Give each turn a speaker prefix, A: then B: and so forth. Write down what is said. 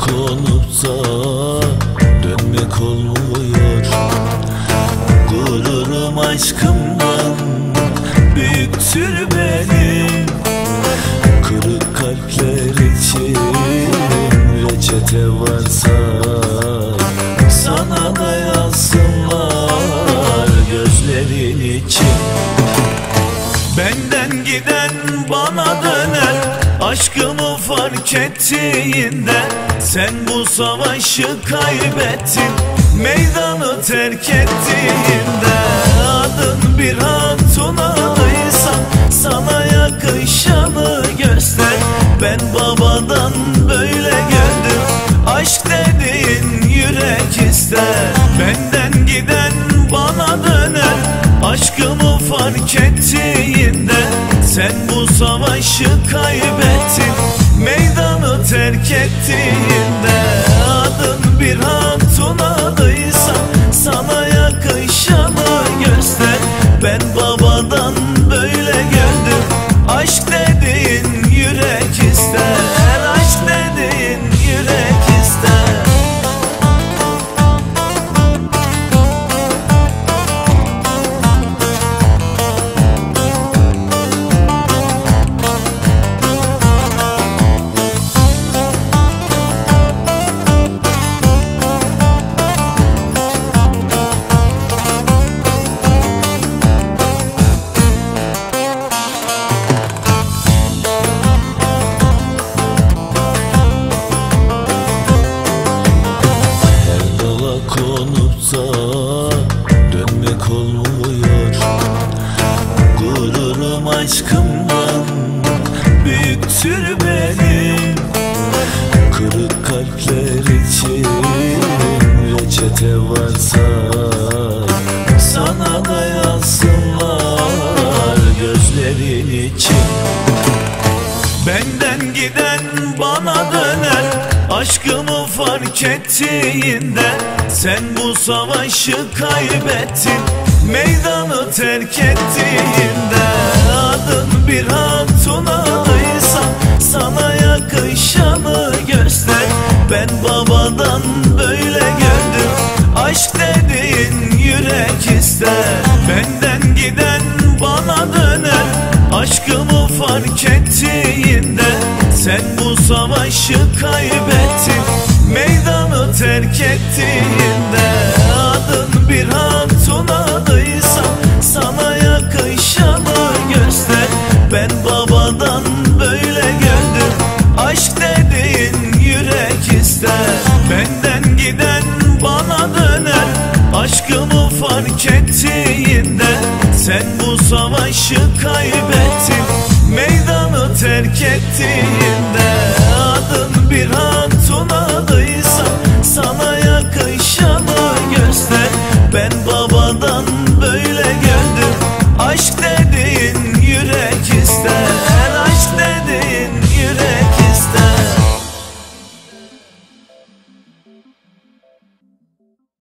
A: da dönmek olmuyor. Gururum aşkımdan büyüktür benim. Kırık kalpler için reçete varsa Sana da yazsınlar gözlerin için. Benden giden bana döner fark ettiğinde Sen bu savaşı kaybettin. Meydanı terk ettiğinde Adın bir hatunaysa Sana yakışanı göster. Ben babadan böyle gördüm Aşk dediğin yürek ister. Benden giden bana döner Aşkımı fark ettiğinde Sen bu savaşı kaybettin terk ettiğinde Adın bir hatun reçete varsa Sana da yazsınlar gözlerin için. Benden giden bana döner Aşkımı fark ettiğinde Sen bu savaşı kaybettin. Meydanı terk ettiğinde Adın bir hatunaysa ettiğinde Sen bu savaşı kaybettin Meydanı terk ettiğinde. Adın bir hatun adıysa Sana yakışanı göster. Ben babadan böyle gördüm Aşk dediğin yürek ister. Benden giden bana döner Aşkımı fark ettiğinde. Sen bu savaşı kaybettin Meydanı terk ettiğinde Adın bir hantunadır